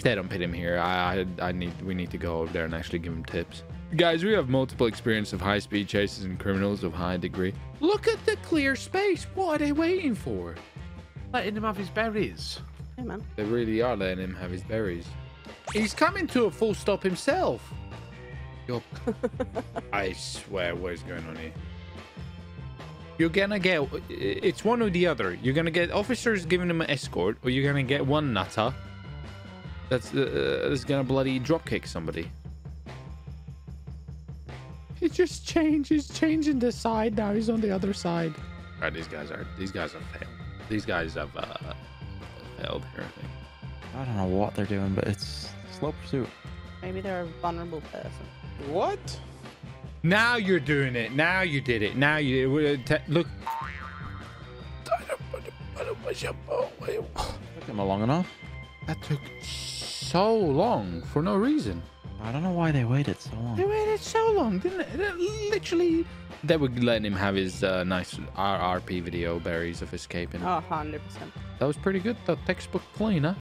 If they don't pit him here, I, I, I need, we need to go over there and actually give him tips. Guys, we have multiple experience of high-speed chases and criminals of high degree. Look at the clear space. What are they waiting for? Letting him have his berries. Hey, man. They really are letting him have his berries. He's coming to a full stop himself. Yup. I swear, what is going on here? You're gonna get, it's one or the other. You're gonna get officers giving him an escort, or you're gonna get one nutter that's, uh, that's gonna bloody dropkick somebody. He just changed. He's changing the side now. He's on the other side. All right, these guys are, these guys have failed. These guys have, uh, failed here, I think. I don't know what they're doing, but it's slow pursuit. Maybe they're a vulnerable person. What? Now you're doing it. Now you did it. Now you te- look. Took them long enough. That took so long for no reason. I don't know why they waited so long. They waited so long, didn't it? They Literally, they were letting him have his uh, nice RRP video berries of escaping. Oh, 100%. That was pretty good. The textbook clean, huh?